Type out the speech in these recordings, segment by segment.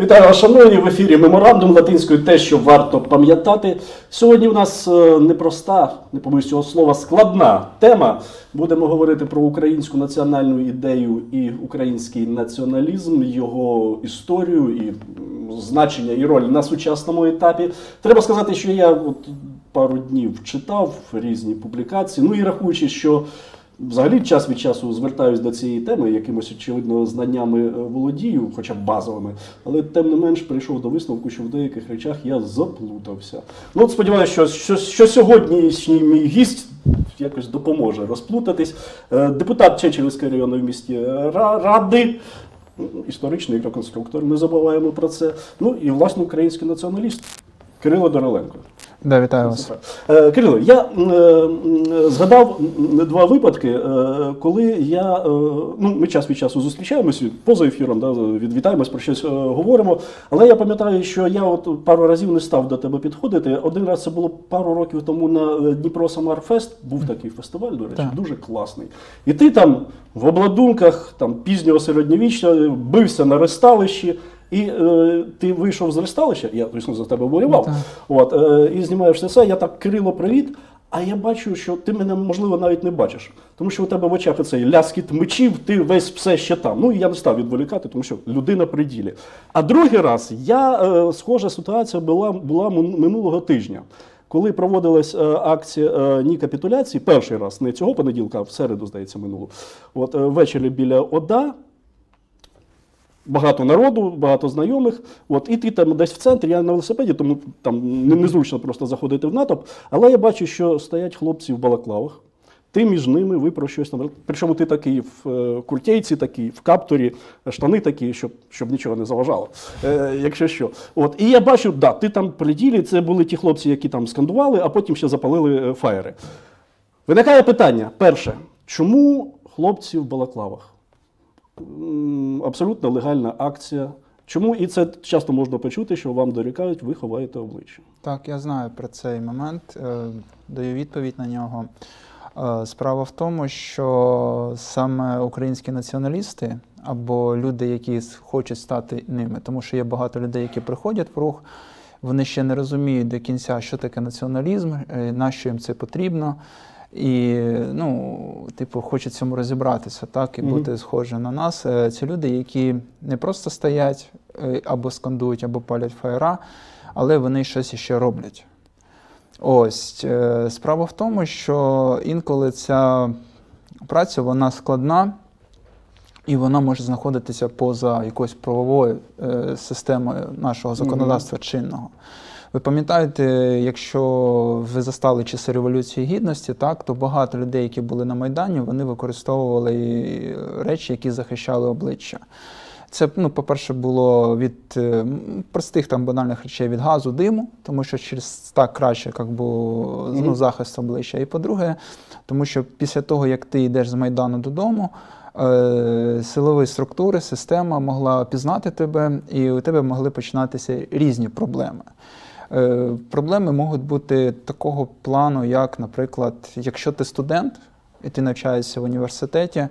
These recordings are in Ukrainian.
Вітаю вас, шановні в ефірі меморандум латинською те, що варто пам'ятати. Сьогодні у нас е, непроста, не помилуюсь цього слова, складна тема. Будемо говорити про українську національну ідею і український націоналізм, його історію і значення і роль на сучасному етапі. Треба сказати, що я от пару днів читав різні публікації. Ну і рахуючи, що Взагалі час від часу звертаюсь до цієї теми, якимось очевидно знаннями е, володію, хоча б базовими, але тим не менш прийшов до висновку, що в деяких речах я заплутався. Ну от сподіваюся, що, що, що сьогоднішній мій гість якось допоможе розплутатись. Е, Депутат Чечелівської районної місті Ради. Історичний реконструктор, не забуваємо про це. Ну і власне український націоналіст Кирило Дороленко. Да, вітаю вас. Е, Кирило, я е, м, згадав два випадки, е, коли я е, ну ми час від часу зустрічаємося поза ефіром, да, відвітаємось про щось е, говоримо. Але я пам'ятаю, що я от пару разів не став до тебе підходити. Один раз це було пару років тому на е, Дніпро Самарфест. Був такий фестиваль, до речі, Так. дуже класний. І ти там в обладунках там пізнього середньовіччя бився на ресталищі. І е, ти вийшов з ресталища, я звісно за тебе вболівав. Так. От, е, і знімаєш це. Я так, Кирило, привіт. А я бачу, що ти мене, можливо, навіть не бачиш. Тому що у тебе в очах оцей ляскіт мечів, ти весь все ще там. Ну і я не став відволікати, тому що людина при ділі. А другий раз я, е, схожа ситуація була, була минулого тижня. Коли проводилась е, акція е, ні капітуляції, перший раз, не цього понеділка, а в середу, здається, минулу. От е, ввечері біля ОДА, багато народу, багато знайомих. От, і ти там десь в центрі, я на велосипеді, тому там незручно просто заходити в натовп. Але я бачу, що стоять хлопці в балаклавах. Ти між ними, про щось там. Причому ти такий в е, куртейці, такий, в капторі, штани такі, щоб, щоб нічого не заважало, е, якщо що. От, і я бачу, да, ти там при ділі, це були ті хлопці, які там скандували, а потім ще запалили е, фаєри. Виникає питання: перше, чому хлопці в балаклавах? Абсолютно легальна акція. Чому і це часто можна почути, що вам дорікають, ви ховаєте обличчя. Так, я знаю про цей момент, е, даю відповідь на нього. Е, Справа в тому, що саме українські націоналісти або люди, які хочуть стати ними, тому що є багато людей, які приходять в рух, вони ще не розуміють до кінця, що таке націоналізм, е, на що їм це потрібно. І ну, типу, в цьому розібратися, так, і Мгм. бути схожі на нас. Це люди, які не просто стоять е, або скандують, або палять фаєра, але вони щось іще роблять. Ось е, справа в тому, що інколи ця праця вона складна і вона може знаходитися поза якоюсь правовою е, системою нашого законодавства чинного. Ви пам'ятаєте, якщо ви застали часи Революції Гідності, так, то багато людей, які були на Майдані, вони використовували е, речі, які захищали обличчя. Це, ну, по-перше, було від е, простих там банальних речей від газу, диму, тому що через так краще як би, ну, захист обличчя. І по-друге, тому що після того, як ти йдеш з Майдану додому, е, силові структури, система могла пізнати тебе, і у тебе могли починатися різні проблеми. Е, Проблеми можуть бути такого плану, як, наприклад, якщо ти студент і ти навчаєшся в університеті,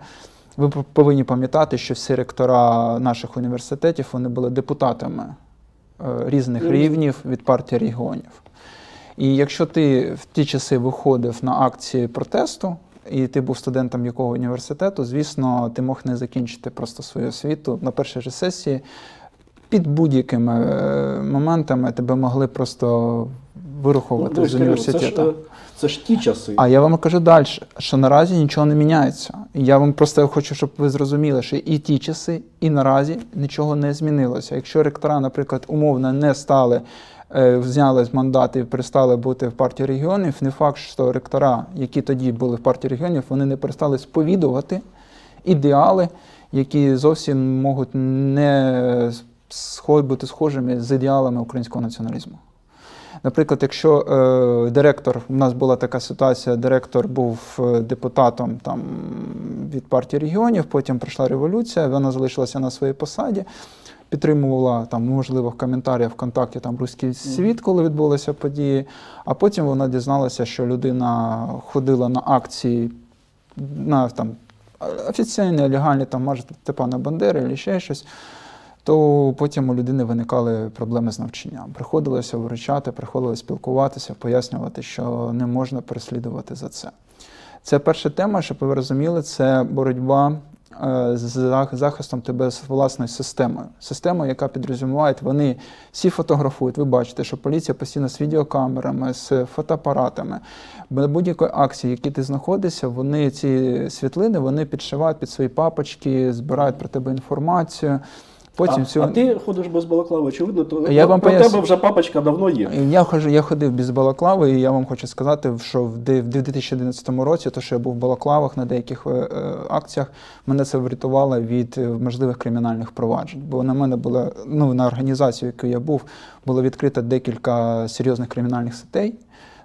ви повинні пам'ятати, що всі ректора наших університетів вони були депутатами е, різних рівнів від партії регіонів. І якщо ти в ті часи виходив на акції протесту, і ти був студентом якого університету, звісно, ти мог не закінчити просто свою освіту на першій же сесії. Під будь-якими е, моментами тебе могли просто вирухувати дивись, з це університету. е, це ж ті часи. А я вам кажу далі, що наразі нічого не міняється. Я вам просто хочу, щоб ви зрозуміли, що і ті часи, і наразі нічого не змінилося. Якщо ректора, наприклад, умовно не стали, е, зняли з мандати і перестали бути в партії регіонів, не факт, що ректора, які тоді були в партії регіонів, вони не перестали сповідувати ідеали, які зовсім можуть не бути схожими з ідеалами українського націоналізму. Наприклад, якщо е, директор, у нас була така ситуація, директор був е, депутатом там, від партії регіонів, потім прийшла революція, вона залишилася на своїй посаді, підтримувала там, можливо, в коментарях ВКонтакті там руський світ, коли відбулися події. А потім вона дізналася, що людина ходила на акції на там, офіційні, легальні, там, може, Степана Бандери або ще щось. То потім у людини виникали проблеми з навчанням. Приходилося виручати, приходилося спілкуватися, пояснювати, що не можна переслідувати за це. Це перша тема, щоб ви розуміли, це боротьба е, з захистом тебе з власною системою. Система, яка підрозуміває, вони всі фотографують. Ви бачите, що поліція постійно з відеокамерами, з фотоапаратами. Бо будь-якої акції, які ти знаходишся, вони ці світлини вони підшивають під свої папочки, збирають про тебе інформацію. Потім а, цю... а ти ходиш без балаклави, очевидно, то Я про, вам про поясню. тебе вже папочка давно є. Я хожу, я ходив без балаклави, і я вам хочу сказати, що в 2011 році, то що я був в балаклавах на деяких е, е, акціях, мене це врятувало від е, можливих кримінальних проваджень. Бо на мене було, ну на організацію, в якій я був, було відкрито декілька серйозних кримінальних статей.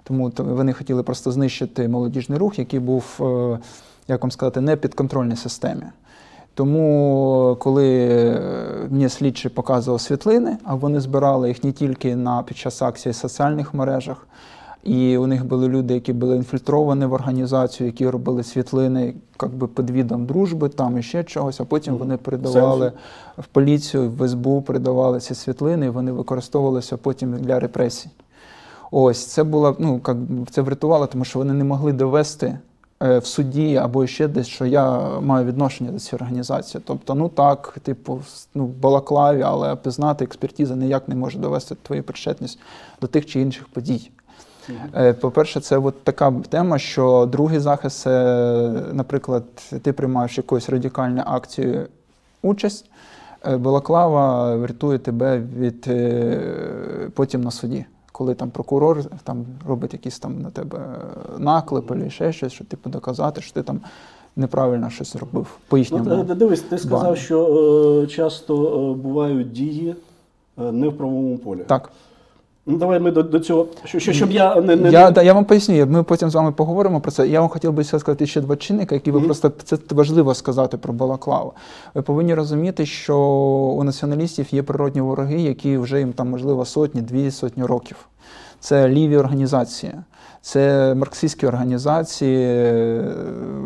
Тому то вони хотіли просто знищити молодіжний рух, який був, е, як вам сказати, не підконтрольній системі. Тому, коли е, мені слідчий показував світлини, а вони збирали їх не тільки на під час акції в соціальних мережах, і у них були люди, які були інфільтровані в організацію, які робили світлини як би під відом дружби, там і ще чогось, а потім вони передавали в поліцію, в СБУ передавали ці світлини, і вони використовувалися потім для репресій. Ось це було, ну як це врятувало, тому що вони не могли довести е, в суді або ще десь, що я маю відношення до цієї організації. Тобто, ну так, типу, ну, балаклаві, але пізнати експертиза ніяк не може довести твою причетність до тих чи інших подій. Е, По-перше, це от така тема, що другий захист це, наприклад, ти приймаєш якусь радикальну акцію участь, е, балаклава врятує тебе від е, потім на суді. Коли там прокурор там робить якісь там на тебе наклепи, або ще щось, щоб типу доказати, що ти там неправильно щось зробив по їхньому. Ну, е, дивись, ти сказав, бані. що е, часто е, бувають дії е, не в правовому полі. Так. Ну давай ми до, до цього, що, що, щоб я не, не Я, да, я вам поясню, ми потім з вами поговоримо про це. Я вам хотів би ще сказати ще два чинника, які ви Мгм. просто це важливо сказати про Балаклаву. Ви повинні розуміти, що у націоналістів є природні вороги, які вже їм там, можливо, сотні, дві сотні років. Це ліві організації. Це марксистські організації е,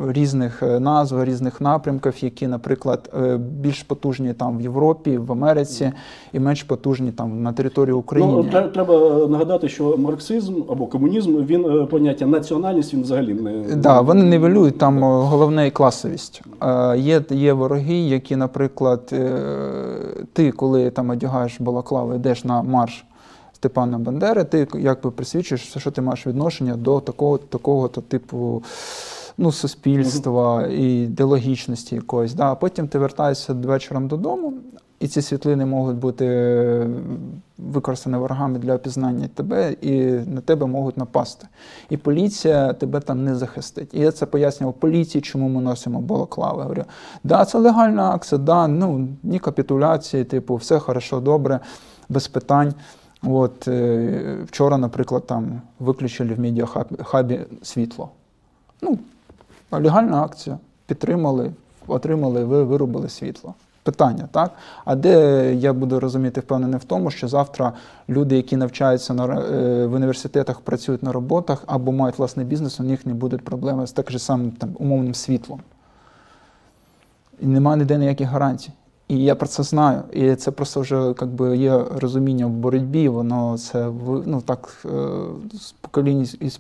різних е, назв, різних напрямків, які, наприклад, е, більш потужні там в Європі, в Америці, і менш потужні там на території України. Ну, тре- треба нагадати, що марксизм або комунізм, він поняття національність, він взагалі не Да, вони нівелюють там головне і класовість. Є, є вороги, які, наприклад, ти, коли там одягаєш балаклаву, йдеш на марш Степана Бандери, ти якби присвідчуєш, що ти маєш відношення до такого, такого то типу. Ну, суспільства і ідеологічності якоїсь. Да. А потім ти вертаєшся вечором додому, і ці світлини можуть бути е, використані ворогами для опізнання тебе, і на тебе можуть напасти. І поліція тебе там не захистить. І я це пояснював поліції, чому ми носимо балаклави. Говорю, да, це легальна акція, да, ну, ні капітуляції, типу, все хорошо, добре, без питань. От е, вчора, наприклад, там виключили в медіахабі світло. Ну, легальна акція. Підтримали, отримали, ви виробили світло. Питання, так? А де я буду розуміти, впевнений в тому, що завтра люди, які навчаються на, е, в університетах, працюють на роботах або мають власний бізнес, у них не будуть проблеми з так же самим там, умовним світлом. І немає ніде ніяких гарантій. І я про це знаю. І це просто вже як би, є розуміння в боротьбі, воно це ну, так, е, з покоління із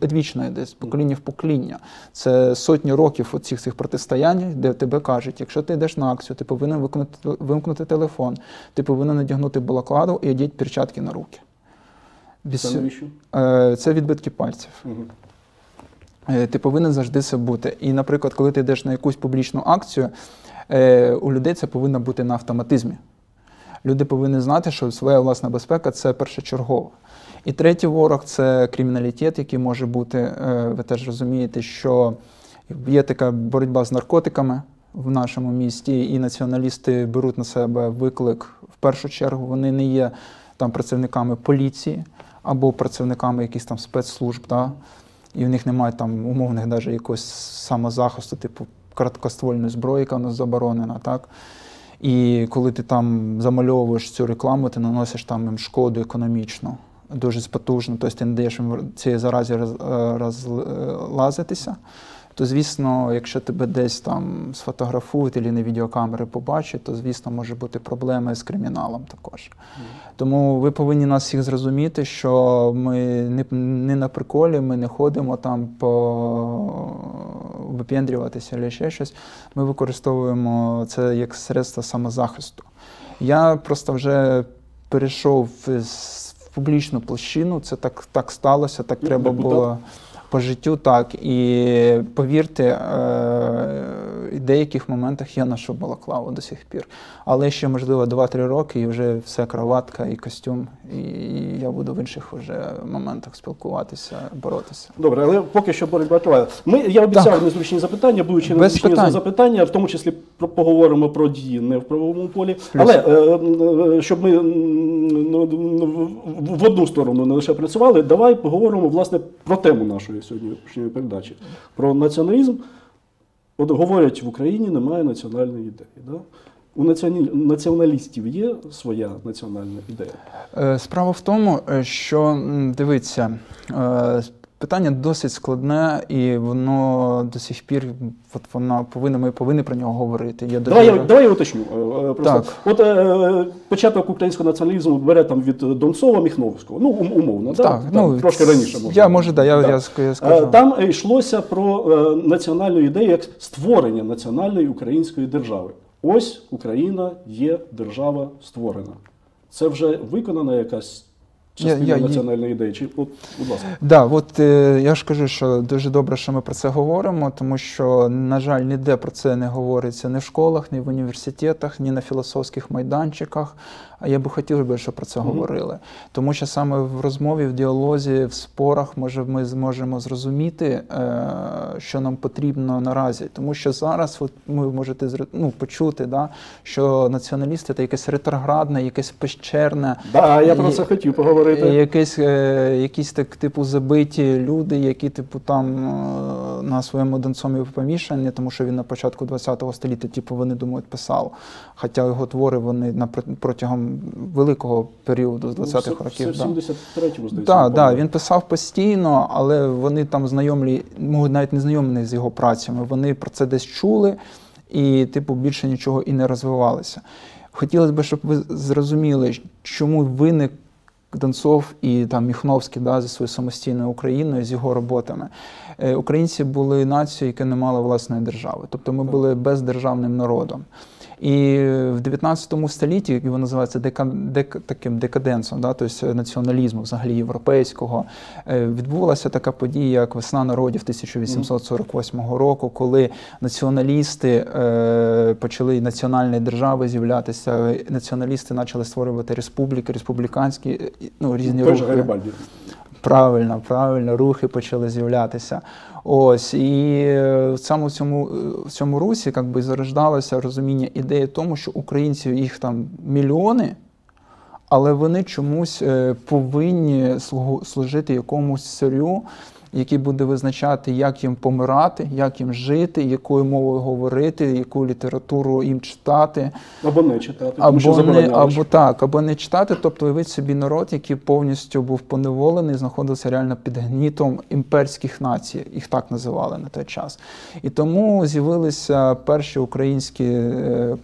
одвічно йде, з покоління в покоління. Це сотні років оцих цих протистоянь, де тебе кажуть, якщо ти йдеш на акцію, ти повинен виконати, вимкнути телефон, ти повинен надягнути балакладу і одіть перчатки на руки. Це навіщо? Е, Це відбитки пальців. Е, Ти повинен завжди це бути. І, наприклад, коли ти йдеш на якусь публічну акцію, у людей це повинно бути на автоматизмі. Люди повинні знати, що своя власна безпека це першочергово. І третій ворог це криміналітет, який може бути. е, Ви теж розумієте, що є така боротьба з наркотиками в нашому місті, і націоналісти беруть на себе виклик в першу чергу. Вони не є там працівниками поліції або працівниками якихось там спецслужб. Да? і в них немає там умовних навіть якогось самозахисту, типу короткоствольної зброї, яка у нас заборонена, так? І коли ти там замальовуєш цю рекламу, ти наносиш там їм шкоду економічну, дуже потужно, тобто ти не даєш їм цієї заразі роз, роз, розлазитися. То звісно, якщо тебе десь там сфотографують або на відеокамери побачать, то звісно може бути проблеми з криміналом також. Тому ви повинні нас всіх зрозуміти, що ми не, не на приколі, ми не ходимо там по випендрюватися або ще щось. Ми використовуємо це як средство самозахисту. Я просто вже перейшов з- в публічну площину, це так, так сталося, так Як треба депутат? було по життю, так. І повірте, е, в деяких моментах я ношу балаклаву до сих пір. Але ще, можливо, 2-3 роки і вже все краватка і костюм, і я буду в інших вже моментах спілкуватися, боротися. Добре, але поки що боротьба триває. Ми, я обіцяв незручні запитання, будучи Без незручні питань. запитання, в тому числі поговоримо про дії не в правовому полі. Але е, е, щоб ми ну, в- одну сторону не лише працювали, давай поговоримо власне про тему нашої сьогоднішньої передачі. Про націоналізм. От говорять, в Україні немає національної ідеї. Да? У націоналістів є своя національна ідея. Е, Справа в тому, що дивіться, е, питання досить складне, і воно до сих пір, от вона повинна, ми повинні про нього говорити. Я Давай, я, давай я уточню. е, е, Просто. Так. От е, початок українського націоналізму бере там від Донцова Міхновського. Ну, ум- умовно, да? Так, Там, ну, трошки раніше може. Я може, да, я, Да. я, я скажу. Там е, йшлося про національну ідею як створення національної української держави. Ось Україна є держава створена. Це вже виконана якась частина Я- я- національної ідеї. Чи от, будь ласка. Да, от е, я ж кажу, що дуже добре, що ми про це говоримо, тому що, на жаль, ніде про це не говориться ні в школах, ні в університетах, ні на філософських майданчиках. А я би хотів би, щоб про це Мгм. говорили. Тому що саме в розмові, в діалозі, в спорах, може, ми зможемо зрозуміти, е, що нам потрібно наразі. Тому що зараз от, ви можете ну, почути, да, що націоналісти це якесь ретроградне, якесь пещерне. Да, я про це хотів поговорити. Якісь, е, якісь так, типу, забиті люди, які, типу, там е, на своєму Донцові помішані, тому що він на початку ХХ століття, типу, вони думають, писав. Хоча його твори вони на протягом великого періоду з Ну, 20-х років. Це да. в 73-му, здається. Так, да, він писав постійно, але вони там знайомі, можуть навіть не знайомі з його працями. Вони про це десь чули і, типу, більше нічого і не розвивалося. Хотілося б, щоб ви зрозуміли, чому виник Донцов і там Міхновський да, зі своєю самостійною Україною, з його роботами. Е, Українці були нацією, яка не мала власної держави. Тобто ми були бездержавним народом. І в 19 столітті його називається дека, дек, таким декаденсом, да, тобто націоналізму взагалі європейського. е, Відбулася така подія, як весна народів 1848 року, коли націоналісти е, почали національні держави з'являтися. Націоналісти почали створювати республіки, республіканські ну, різні рухи. Гарібальді. Правильно, правильно, рухи почали з'являтися. Ось і е, саме в цьому, е, в цьому русі як би зарождалося розуміння ідеї тому, що українців їх там мільйони, але вони чомусь е, повинні служити якомусь царю, який буде визначати, як їм помирати, як їм жити, якою мовою говорити, яку літературу їм читати. Або не читати, тому що Або, не, або так, або не читати, тобто уявіть собі народ, який повністю був поневолений, знаходився реально під гнітом імперських націй, їх так називали на той час. І тому з'явилися перші українські е,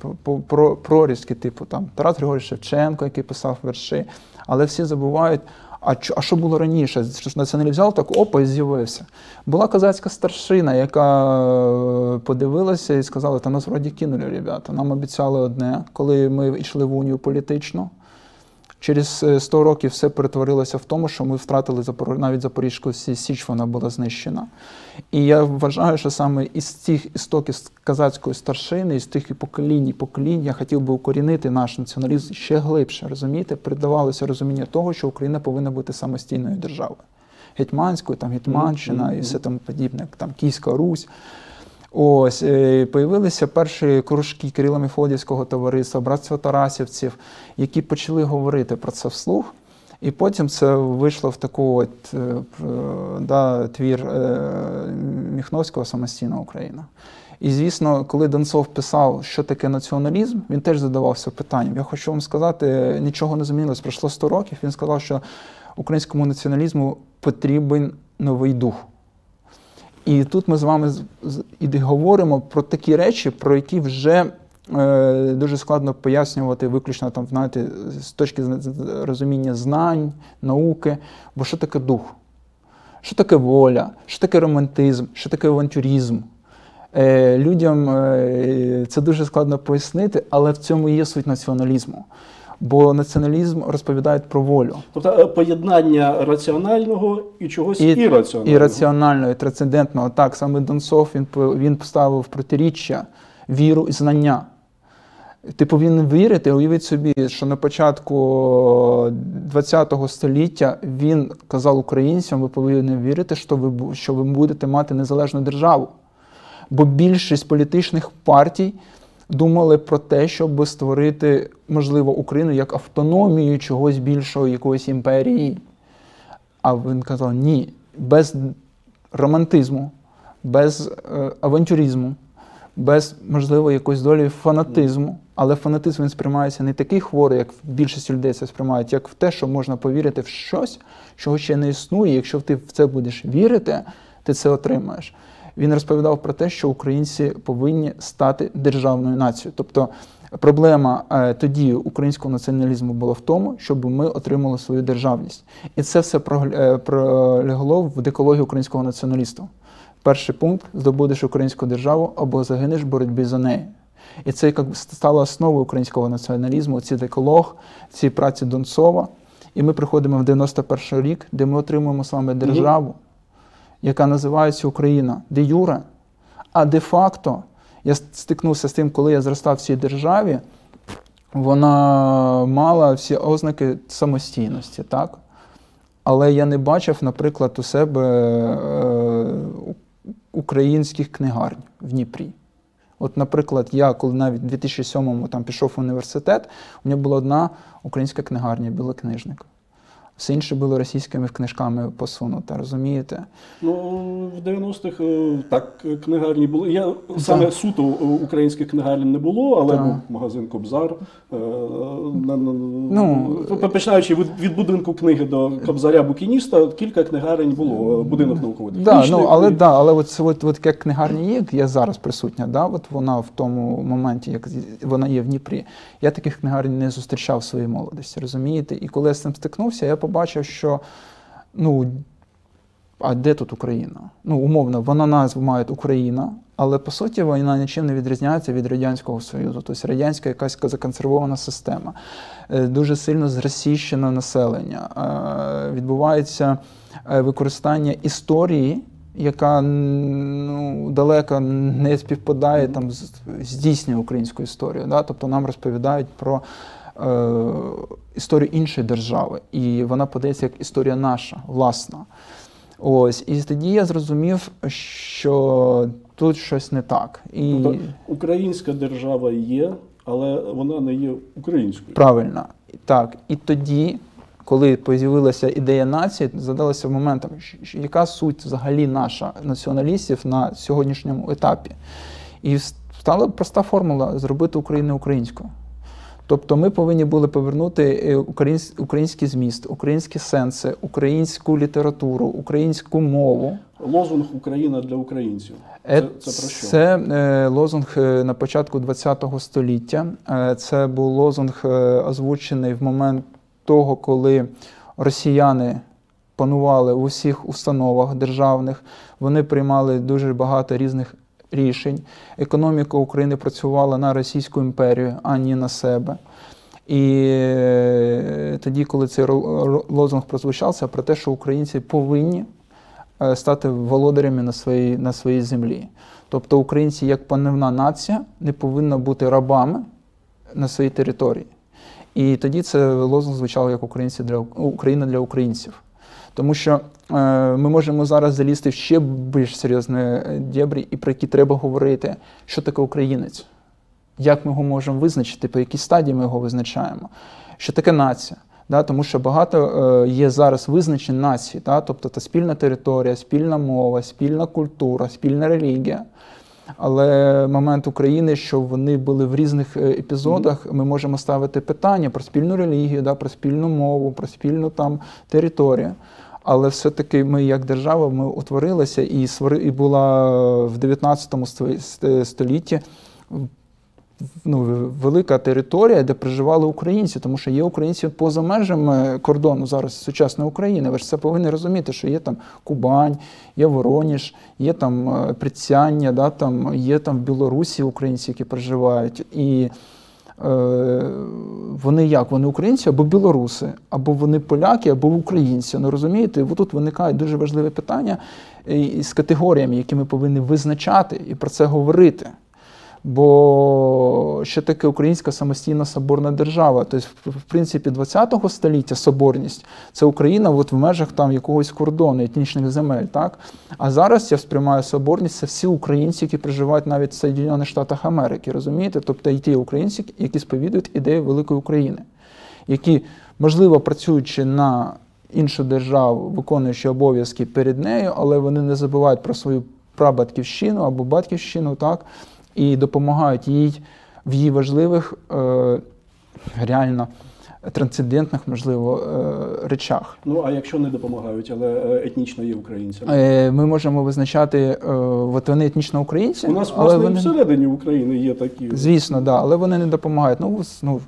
про- прорізки, типу там Тарас Григорій Шевченко, який писав вірші, але всі забувають. А чо- а що було раніше? Що ж взяв так, опа, і з'явився. Була козацька старшина, яка е, подивилася і сказала, та нас вроді кинули, ребята. Нам обіцяли одне, коли ми йшли в унію політичну. Через е, 100 років все перетворилося в тому, що ми втратили навіть Запорізьку Сі- Січ, вона була знищена. І я вважаю, що саме із цих істоків казацької старшини, із тих поколінь і поколінь, я хотів би укорінити наш націоналізм ще глибше, розумієте? Придавалося розуміння того, що Україна повинна бути самостійною державою. Гетьманською, там Гетьманщина Мгм, і все тому подібне, там Київська Русь. Ось е, появилися перші кружки Кирила Мефодівського товариства, братства Тарасівців, які почали говорити про це вслух. І потім це вийшло в таку от, е, да, твір е, Міхновського самостійна Україна. І звісно, коли Донцов писав, що таке націоналізм, він теж задавався питанням. Я хочу вам сказати, нічого не змінилось. Пройшло 100 років. Він сказав, що українському націоналізму потрібен новий дух. І тут ми з вами і говоримо про такі речі, про які вже е, дуже складно пояснювати виключно там, знаєте, з точки розуміння знань, науки. Бо що таке дух? Що таке воля? Що таке романтизм? Що таке авантюризм? Е, людям е, це дуже складно пояснити, але в цьому є суть націоналізму. Бо націоналізм розповідає про волю. Тобто е, поєднання раціонального і чогось І- ірраціонального. І раціонального, і трансцендентного. Так, саме Донцов він, він поставив протиріччя віру і знання. Ти повинен вірити, уявіть собі, що на початку ХХ століття він казав українцям, ви повинні вірити, що ви, що ви будете мати незалежну державу. Бо більшість політичних партій думали про те, щоб створити, можливо, Україну як автономію чогось більшого, якоїсь імперії. А він казав: ні, без романтизму, без е, авантюризму, без, можливо, якоїсь долі фанатизму. Але фанатизм він сприймається не такий хворий, як більшість людей це сприймають, як в те, що можна повірити в щось, чого ще не існує. Якщо ти в це будеш вірити, ти це отримаєш. Він розповідав про те, що українці повинні стати державною нацією. Тобто проблема е, тоді українського націоналізму була в тому, щоб ми отримали свою державність. І це все е, пролягло в декологію українського націоналісту. Перший пункт здобудеш українську державу або загинеш в боротьбі за неї. І це як стало основою українського націоналізму, ці деколог, ці праці Донцова. І ми приходимо в 91 рік, де ми отримуємо з вами державу, яка називається Україна де юре. А де-факто я стикнувся з тим, коли я зростав в цій державі, вона мала всі ознаки самостійності, так? Але я не бачив, наприклад, у себе е, українських книгарень в Дніпрі. От, наприклад, я коли навіть в 2007-му там пішов в університет, у мене була одна українська книгарня, білокнижник. Все інше було російськими книжками посунуто, розумієте? Ну, в 90-х е, так книгарні були. Я саме суто українських книгарень не було, але Так. був магазин Кобзар. е, Ну, починаючи від, від будинку книги до Кобзаря Букініста, кілька книгарень було. е, Будинок науковий. Да, ну, але, да, але от, от, от як книгарня є, я зараз присутня, да, от вона в тому моменті, як вона є в Дніпрі. Я таких книгарень не зустрічав в своїй молодості, розумієте? І коли я з цим стикнувся, я побачив, що ну, а де тут Україна? Ну, умовно, вона назву має Україна, але по суті вона нічим не відрізняється від Радянського Союзу. Тобто радянська якась законсервована система, Е, дуже сильно зросійщене населення. Е, Відбувається е, використання історії. Яка ну, далеко не співпадає там з з дійсною українською історією. Да? Тобто нам розповідають про історію іншої держави, і вона подається як історія наша, власна. Ось, і тоді я зрозумів, що тут щось не так. І Тобто українська держава є, але вона не є українською. правильно, так. І тоді, коли з'явилася ідея нації, задалося моментом, яка суть взагалі наша націоналістів на сьогоднішньому етапі. І стала проста формула зробити Україну українською. Тобто ми повинні були повернути е, український зміст, українські сенси, українську літературу, українську мову. Лозунг Україна для українців. Е, Це, це про що? Це е, лозунг на початку ХХ століття. Це був лозунг озвучений в момент того, коли росіяни панували в усіх установах державних. Вони приймали дуже багато різних рішень. Економіка України працювала на Російську імперію, а не на себе. І е, тоді, коли цей лозунг прозвучав, це про те, що українці повинні е, стати володарями на своїй, на своїй землі. Тобто українці, як панівна нація, не повинна бути рабами на своїй території. І тоді це лозунг звучав як українці для Україна для українців. Тому що ми можемо зараз залізти в ще більш серйозні е, дєбрі, і про які треба говорити, що таке українець, як ми його можемо визначити, по якій стадії ми його визначаємо, що таке нація. Да, тому що багато е, є зараз визначень нації, да, тобто та спільна територія, спільна мова, спільна культура, спільна релігія. Але момент України, що вони були в різних е, епізодах, ми можемо ставити питання про спільну релігію, да, про спільну мову, про спільну там територію. Але все-таки ми, як держава, ми утворилися і і була в 19 столітті ну, велика територія, де проживали українці, тому що є українці поза межами кордону зараз сучасної України. Ви ж це повинні розуміти, що є там Кубань, є Вороніж, є там е, Прицяння, да, там, є там в Білорусі українці, які проживають. І вони як? Вони українці або білоруси, або вони поляки, або українці. Ну розумієте, І тут виникає дуже важливе питання з категоріями, які ми повинні визначати і про це говорити. Бо що таке українська самостійна соборна держава? Тобто, в- принципі, 20 століття соборність це Україна от в межах там якогось кордону, етнічних земель. Так? А зараз я сприймаю соборність це всі українці, які проживають навіть в Соєдинених Штатах Америки, розумієте? Тобто і ті українці, які сповідують ідею великої України, які, можливо, працюючи на іншу державу, виконуючи обов'язки перед нею, але вони не забувають про свою прабатьківщину або батьківщину, так, і допомагають їй в її важливих, е, реально трансцендентних, можливо, е, речах. Ну а якщо не допомагають, але е, етнічно є українцями. Е, Ми можемо визначати, от вони етнічно українці, У нас але власне вони, всередині України є такі. звісно, да, але вони не допомагають. Ну, ну,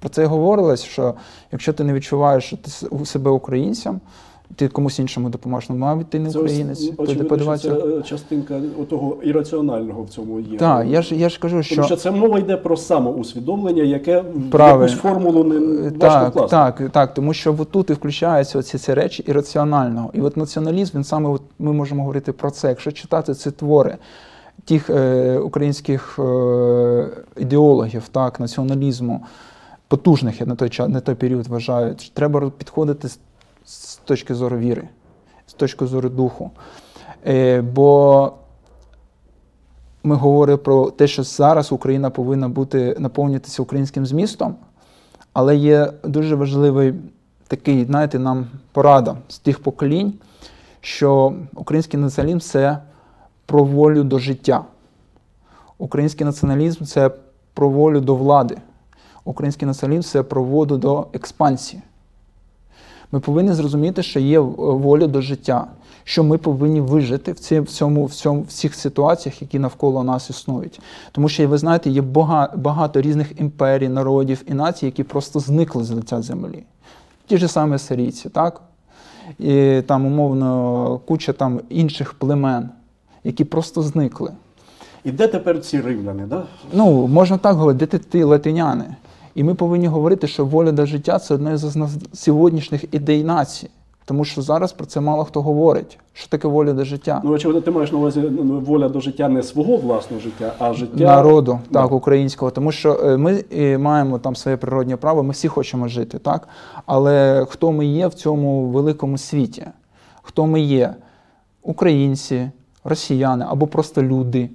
про це говорилось, що якщо ти не відчуваєш, що ти себе українцем, ти комусь іншому допоможеш, ну, мабуть, ти не Це українець. очевидно, що це е, частинка того ірраціонального в цьому є. Так, я ж я ж кажу, Тому що що це мова йде про самоусвідомлення, яке Правильно. якусь формулу не важко так, вкласти. так, так, тому що от тут і включаються оці ці речі ірраціонального. І от націоналізм, він саме от ми можемо говорити про це. Якщо читати ці твори тих е, українських е, ідеологів, так, націоналізму, потужних, я на той час, на той період вважаю, треба підходити з, точки зору віри, з точки зору духу. Е, бо ми говоримо про те, що зараз Україна повинна бути наповнюватися українським змістом, але є дуже важливий такий, знаєте, нам порада з тих поколінь, що український націоналізм це про волю до життя. Український націоналізм це про волю до влади. Український націоналізм це про волю до експансії. Ми повинні зрозуміти, що є е, воля до життя, що ми повинні вижити в ці- в цьому, в цьому в цих ситуаціях, які навколо нас існують. Тому що, ви знаєте, є багато різних імперій, народів і націй, які просто зникли з лиця землі. Ті ж самі сирійці, так? І там, умовно, куча там інших племен, які просто зникли. І де тепер ці римляни? Да? Ну, можна так говорити, де ти, ти латиняни. І ми повинні говорити, що воля до життя це одна з сьогоднішніх ідей нації. Тому що зараз про це мало хто говорить. Що таке воля до життя? Ну, очевидно, ти маєш на увазі ну, воля до життя не свого власного життя, а життя Народу, Да. так, українського. Тому що е, ми е, маємо там своє природнє право, ми всі хочемо жити, так? Але хто ми є в цьому великому світі? Хто ми є? Українці, росіяни або просто люди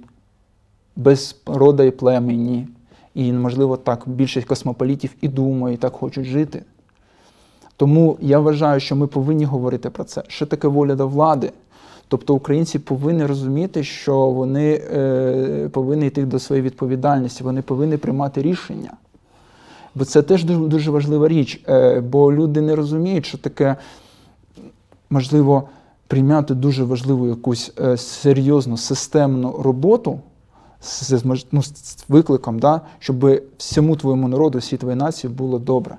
без рода і племені. І, можливо, так більшість космополітів і думає, і так хочуть жити. Тому я вважаю, що ми повинні говорити про це. Що таке воля до влади? Тобто українці повинні розуміти, що вони е, повинні йти до своєї відповідальності, вони повинні приймати рішення. Бо це теж дуже, важлива річ. Е, бо люди не розуміють, що таке, можливо, прийняти дуже важливу якусь е, серйозну системну роботу з, з, ну, з викликом, да, щоб всьому твоєму народу, всій твоїй нації було добре.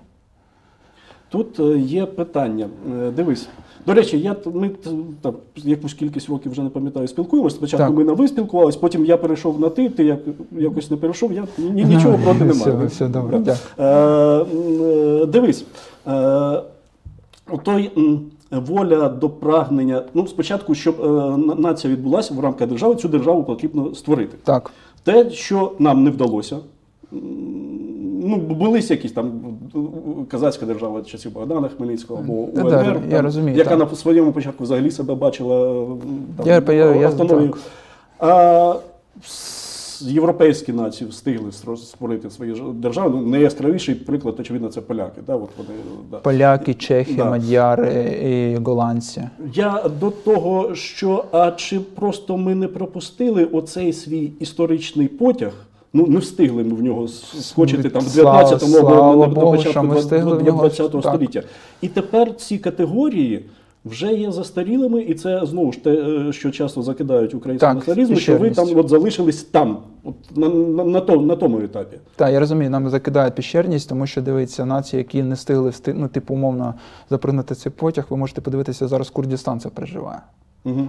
Тут е, є питання. Е, Дивись. До речі, я ми там якусь кількість років вже не пам'ятаю, спілкуємося. Спочатку Так. ми на ви спілкувалися, потім я перейшов на ти, ти як, якось не перейшов, я ні, нічого проти не Все, маю. все добре. Е, Дивись. Той воля до прагнення. Ну, спочатку, щоб е, нація відбулася в рамках держави, цю державу потрібно створити. Так. Те, що нам не вдалося. Ну, були якісь там казацька держава часів Богдана Хмельницького або Та УНР, да, я розумію, яка так. на своєму початку взагалі себе бачила там, Я- я- я- автономію. так. А європейські нації встигли створити свої держави. Ну, найяскравіший приклад, очевидно, це поляки. Да? От вони, да. Поляки, чехи, Да. мадяри і голландці. Я до того, що а чи просто ми не пропустили оцей свій історичний потяг? Ну, не встигли ми в нього скочити там в 19-му або слава на, на Богу, початку що ми два- встигли в два- нього, 20-го століття. І тепер ці категорії вже є застарілими, і це знову ж те, е, що часто закидають український Так, націоналізм, що ви там от залишились там, от на, на, на, то- на тому етапі. Так, я розумію, нам закидають піщерність, тому що дивиться нації, які не встигли всти- ну, типу, умовно запригнути цей потяг. Ви можете подивитися, зараз Курдістан це переживає. Угу.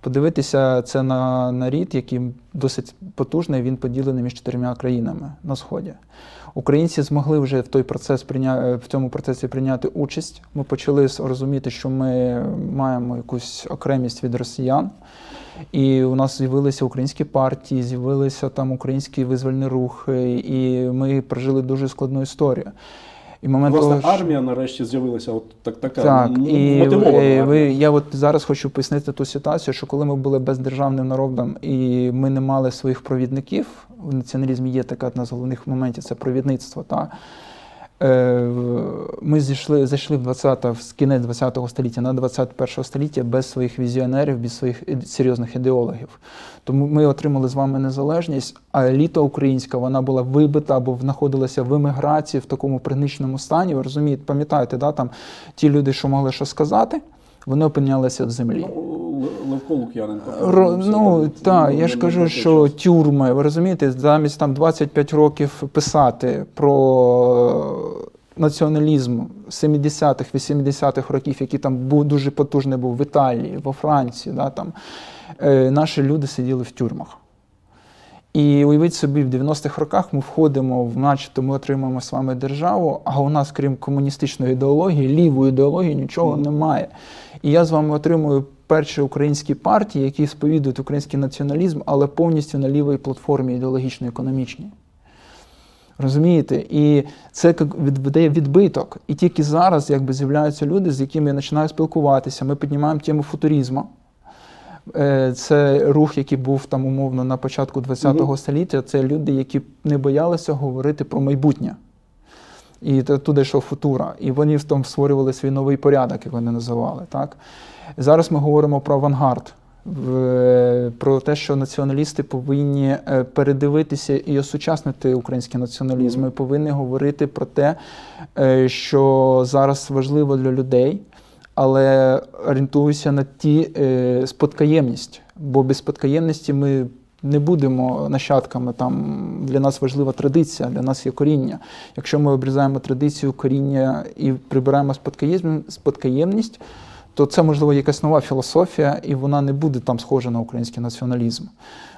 Подивитися це на нарід, який досить потужний, він поділений між чотирма країнами на сході. Українці змогли вже в той процес прийня... в цьому процесі прийняти участь. Ми почали розуміти, що ми маємо якусь окремість від росіян. І у нас з'явилися українські партії, з'явилися там українські визвольні рухи, і ми прожили дуже складну історію. І момент Власне, того, що- армія нарешті з'явилася от так, така так, і е, ви, я от зараз хочу пояснити ту ситуацію, що коли ми були бездержавним народом і ми не мали своїх провідників, в націоналізмі є така одна з головних моментів це провідництво. Та? Е, Ми зійшли, зайшли в 20 в кінець 20 століття на 21 століття без своїх візіонерів, без своїх серйозних ідеологів. Тому ми отримали з вами незалежність, а еліта українська вона була вибита або знаходилася в еміграції в такому приничному стані. Ви розумієте, пам'ятаєте, да, там ті люди, що могли що сказати, вони опинялися в землі. Ну, Левко Лук'яненко. Ро, ну так, ну, я ж кажу, що тюрми, ви розумієте, замість там 25 років писати про націоналізм 70-х, 80-х років, який там був дуже потужний був в Італії, во Франції, да, там, е, наші люди сиділи в тюрмах. І уявіть собі, в 90-х роках ми входимо в начебто ми отримаємо з вами державу, а у нас, крім комуністичної ідеології, лівої ідеології нічого Мгм. немає. І я з вами отримую перші українські партії, які сповідують український націоналізм, але повністю на лівій платформі ідеологічно-економічній. Розумієте? І це як відбиток. І тільки зараз якби з'являються люди, з якими я починаю спілкуватися. Ми піднімаємо тему футуризму. Е, Це рух, який був там умовно на початку ХХ століття. Це люди, які не боялися говорити про майбутнє. І туди йшов футура. І вони в тому створювали свій новий порядок, як вони називали. Так? Зараз ми говоримо про авангард, про те, що націоналісти повинні е, передивитися і осучаснити український націоналізм. Ми повинні говорити про те, е, що зараз важливо для людей, але орієнтуюся на ті е, спадкоємність, бо без спадкоємності ми. Не будемо нащадками. Там для нас важлива традиція, для нас є коріння. Якщо ми обрізаємо традицію, коріння і прибираємо спадкоємність, то це можливо якась нова філософія, і вона не буде там схожа на український націоналізм.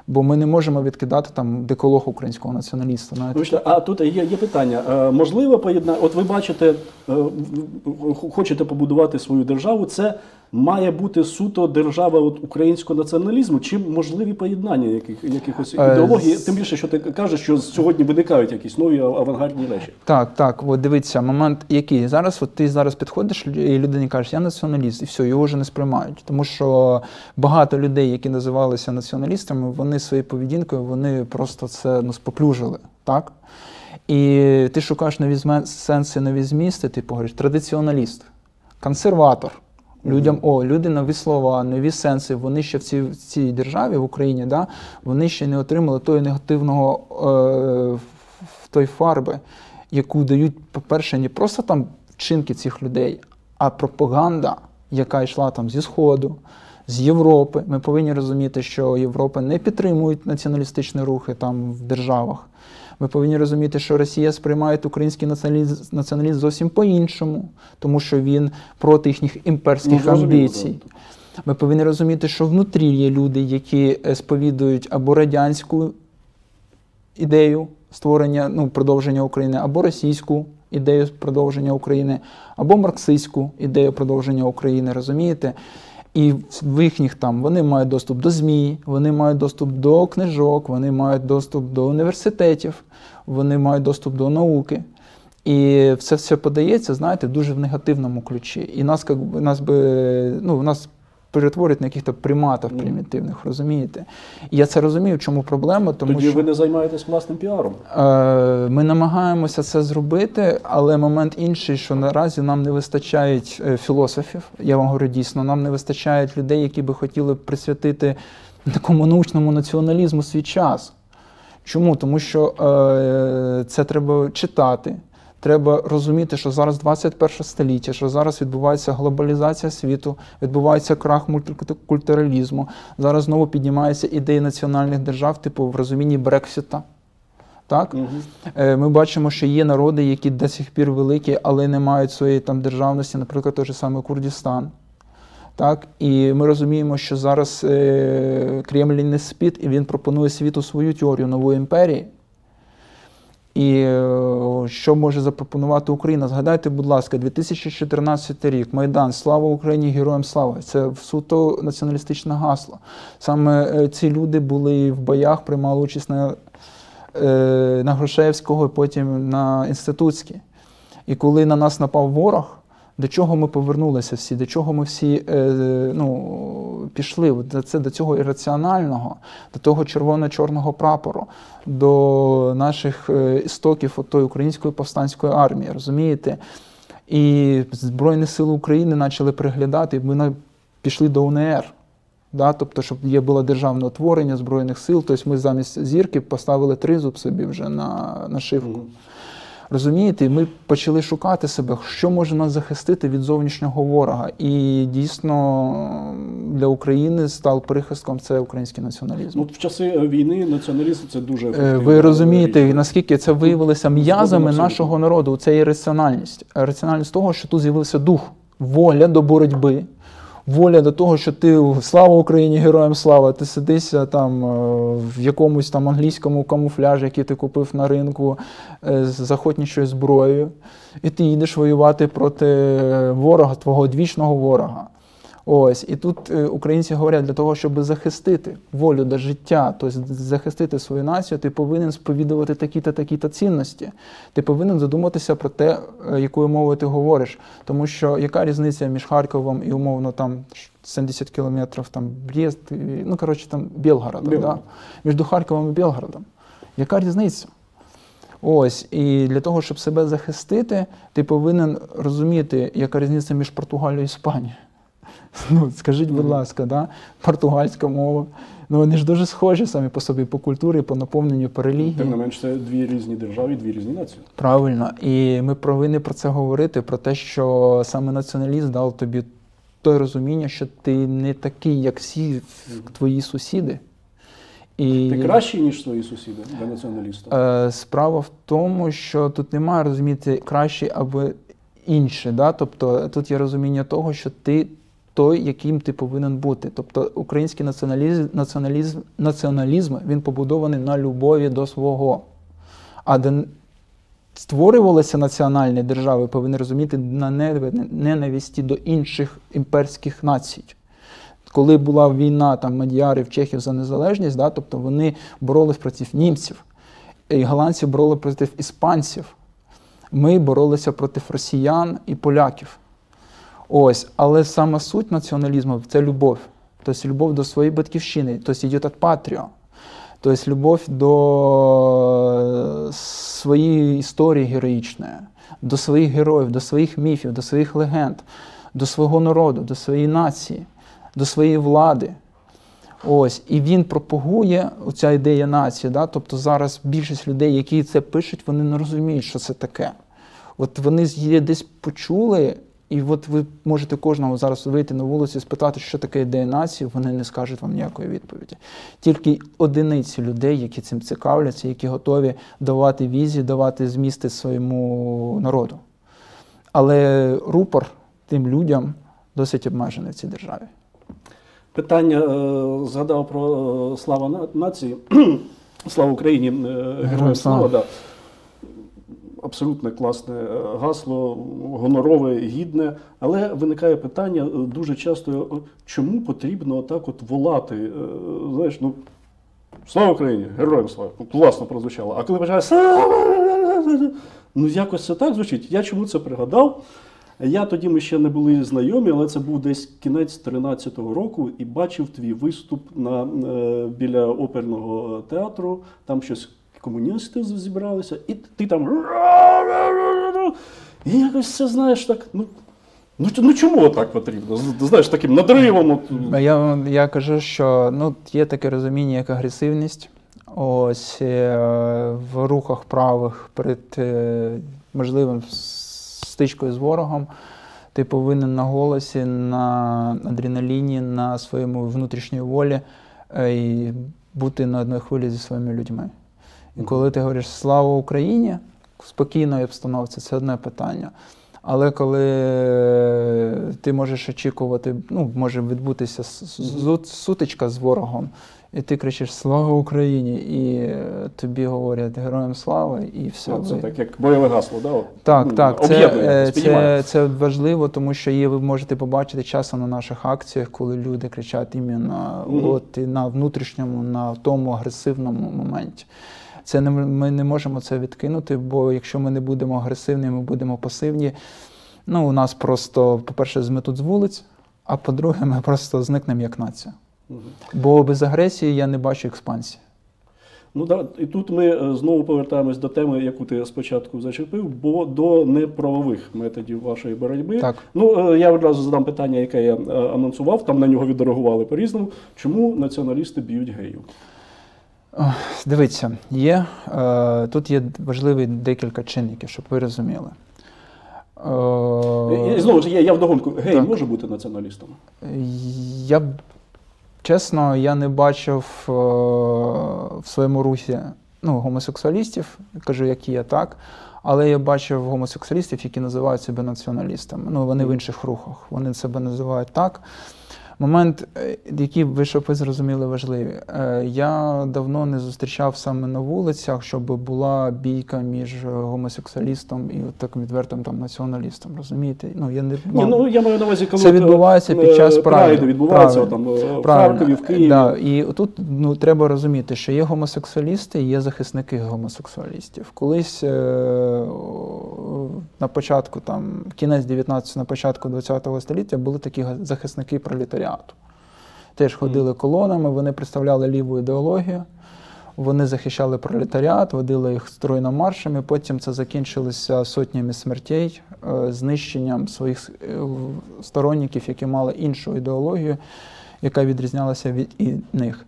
Бо ми не можемо відкидати там деколог українського націоналіста. Вибачте, а тут є, є питання. Е, Можливо поєднання, от ви бачите, е, хочете побудувати свою державу, це має бути суто держава от, українського націоналізму, чи можливі поєднання яких, якихось Е, ідеологій? Тим більше, що ти кажеш, що сьогодні виникають якісь нові авангардні речі. Так, так, от дивіться, момент який зараз, от ти зараз підходиш і людині кажеш, я націоналіст, і все, його вже не сприймають. Тому що багато людей, які називалися націоналістами, вони своєю поведінкою вони просто це ну, споплюжили. Так? І ти шукаєш нові сенси, нові змісти, ти говориш, традиціоналіст, консерватор. Людям, о, люди нові слова, нові сенси. Вони ще в цій, в цій державі, в Україні, да, вони ще не отримали тої негативного е, в той фарби, яку дають, по-перше, не просто там вчинки цих людей, а пропаганда, яка йшла там зі Сходу, з Європи. Ми повинні розуміти, що Європа не підтримує націоналістичні рухи там в державах. Ми повинні розуміти, що Росія сприймає український націоналізм, націоналізм зовсім по-іншому, тому що він проти їхніх імперських Ну, амбіцій. Ми повинні розуміти, що внутрі є люди, які е, сповідують або радянську ідею створення, ну, продовження України, або російську ідею продовження України, або марксистську ідею продовження України, розумієте? І в їхніх там вони мають доступ до ЗМІ, вони мають доступ до книжок, вони мають доступ до університетів, вони мають доступ до науки. І це все подається, знаєте, дуже в негативному ключі. І нас, як нас би, ну, нас перетворюють на якихось приматів примітивних, розумієте? І я це розумію, в чому проблема, тому Тоді що ви не займаєтесь власним піаром. е, ми намагаємося це зробити, але момент інший, що наразі нам не вистачає е, філософів. Я вам говорю дійсно, нам не вистачає людей, які би хотіли присвятити такому научному націоналізму свій час. Чому? Тому що е, це треба читати, Треба розуміти, що зараз 21 століття, що зараз відбувається глобалізація світу, відбувається крах мультикультуралізму. Зараз знову піднімаються ідеї національних держав, типу в розумінні Брексіта. Так? Е, Ми бачимо, що є народи, які до сих пір великі, але не мають своєї там державності, наприклад, той же самий Курдістан. Так? І ми розуміємо, що зараз е, Кремль не спить, і він пропонує світу свою теорію нової імперії. І е, що може запропонувати Україна? Згадайте, будь ласка, 2014 рік, Майдан, слава Україні, героям слава! Це суто націоналістичне гасло. Саме е, ці люди були в боях, приймали участь на, е, на Грушевського і потім на Інститутській. І коли на нас напав ворог, до чого ми повернулися всі, до чого ми всі е, ну, пішли? Це до цього ірраціонального, до того червоно-чорного прапору, до наших е, істоків от тої української повстанської армії, розумієте? І Збройні Сили України почали приглядати, ми пішли до УНР. Да? Тобто, щоб є було державне утворення Збройних сил, тобто ми замість зірки поставили тризуб собі вже на нашивку. Розумієте, І ми почали шукати себе, що може нас захистити від зовнішнього ворога. І дійсно для України став прихистком це український націоналізм. Ну, от в часи е, війни націоналізм це дуже Е, Ви розумієте, річ. наскільки це виявилося м'язами нашого народу? Це є раціональність. Раціональність того, що тут з'явився дух, воля до боротьби, воля до того, що ти слава Україні, героям слава, ти сидишся там е, в якомусь там англійському камуфляжі, який ти купив на ринку е, з охотничою зброєю, і ти їдеш воювати проти ворога, твого одвічного ворога. Ось і тут е, українці говорять для того, щоб захистити волю до життя, тобто захистити свою націю, ти повинен сповідувати такі-то такі-то цінності. Ти повинен задуматися про те, е, якою мовою ти говориш. Тому що яка різниця між Харковом і умовно там 70 кілометрів там Брест, ну коротше там Білгородом, Білгород. да? між Харковом і Білгородом. Яка різниця? Ось, і для того, щоб себе захистити, ти повинен розуміти, яка різниця між Португалією і Іспанією. Ну, скажіть, будь ласка, да? португальська мова. Ну, вони ж дуже схожі самі по собі, по культурі, по наповненню, по релігії. Тим не менш, це дві різні держави, дві різні нації. Правильно. І ми повинні про це говорити, про те, що саме націоналізм дав тобі те розуміння, що ти не такий, як всі твої сусіди. І... Ти кращий, ніж свої сусіди для націоналіста. Е, Справа в тому, що тут немає розуміти краще або інше. Да? Тобто тут є розуміння того, що ти той, яким ти повинен бути. Тобто український націоналізм, націоналізм, націоналізм він побудований на любові до свого. А де створювалися національні держави, повинні розуміти на ненависті- до інших імперських націй. Коли була війна там мадярів, чехів за незалежність, да, тобто вони боролись проти німців, і голландці боролися проти іспанців. Ми боролися проти росіян і поляків. Ось, але сама суть націоналізму це любов. Тобто любов до своєї батьківщини, тобто йде від патріо. Тобто любов до своєї історії героїчної, до своїх героїв, до своїх міфів, до своїх легенд, до свого народу, до своєї нації, до своєї влади. Ось, і він пропагує оця ідея нації. Да? Тобто зараз більшість людей, які це пишуть, вони не розуміють, що це таке. От вони десь почули, і от ви можете кожного зараз вийти на вулицю і спитати, що таке ідея нації, вони не скажуть вам ніякої відповіді. Тільки одиниці людей, які цим цікавляться, які готові давати візі, давати змісти своєму народу. Але рупор тим людям досить обмежений в цій державі. Питання е, згадав про е, слава на- нації. Слава Україні, е, героям слава. слава. Да. Абсолютно класне е, гасло, гонорове, гідне. Але виникає питання е, дуже часто, е, чому потрібно отак от волати? Знаєш, ну слава Україні, героям слава. Класно прозвучало. А коли «Слава!» ну якось це так звучить. Я чому це пригадав? Я тоді ми ще не були знайомі, але це був десь кінець 13-го року, і бачив твій виступ на, біля оперного театру. Там щось комуністи зібралися, і ти там. І якось це знаєш так. Ну, ну, ну чому так потрібно? Знаєш, таким надривом. Я, я кажу, що ну, є таке розуміння, як агресивність. Ось е, в рухах правих, перед е, можливим стичкою з ворогом, ти повинен на голосі, на адреналіні, на своєму внутрішній волі е, і бути на одній хвилі зі своїми людьми. І коли ти говориш Слава Україні в спокійної обстановці, це одне питання. Але коли е, ти можеш очікувати, ну, може відбутися сутичка з ворогом, і ти кричиш Слава Україні! І е, тобі говорять Героям слава, і все. Ну, Це ви- так як бойове гасло, да? так, ну, так, це, е, це, це важливо, тому що є, ви можете побачити часом на наших акціях, коли люди кричать іменно Мгм. от, і на внутрішньому, на тому агресивному моменті. Це не, ми не можемо це відкинути, бо якщо ми не будемо агресивні, ми будемо пасивні. Ну, у нас просто, по-перше, зметуть з вулиць, а по-друге, ми просто зникнемо як нація. Бо без агресії я не бачу експансії. Ну да, і тут ми е, знову повертаємось до теми, яку ти спочатку зачепив, бо до неправових методів вашої боротьби. Так. Ну е, я одразу задам питання, яке я е, анонсував. Там на нього відреагували по-різному. Чому націоналісти б'ють геїв? Дивіться, є, е, тут є важливі декілька чинників, щоб ви розуміли. І, і знову ж я, я вдогонку, гей Так. може бути націоналістом? Я чесно, я не бачив е, в своєму русі ну, гомосексуалістів, кажу, які є так. Але я бачив гомосексуалістів, які називають себе націоналістами. Ну, вони в інших рухах. Вони себе називають так. Момент, е, який ви щоб ви зрозуміли важливий. Е, Я давно не зустрічав саме на вулицях, щоб була бійка між е, гомосексуалістом і от таким відвертим там націоналістом. Розумієте? Ну я не Ні, ну я маю на увазі, коли Це відбувається під час прайду. відбувається Правильно. там в Харкові, в Києві. Да. І тут ну, треба розуміти, що є гомосексуалісти, є захисники гомосексуалістів. Колись на початку, там, кінець 19 на початку 20-го століття були такі захисники пролетаріату. Теж ходили колонами, вони представляли ліву ідеологію. Вони захищали пролетаріат, водили їх стройно маршами. Потім це закінчилося сотнями смертей, е, знищенням своїх е, сторонників, які мали іншу ідеологію, яка відрізнялася від них.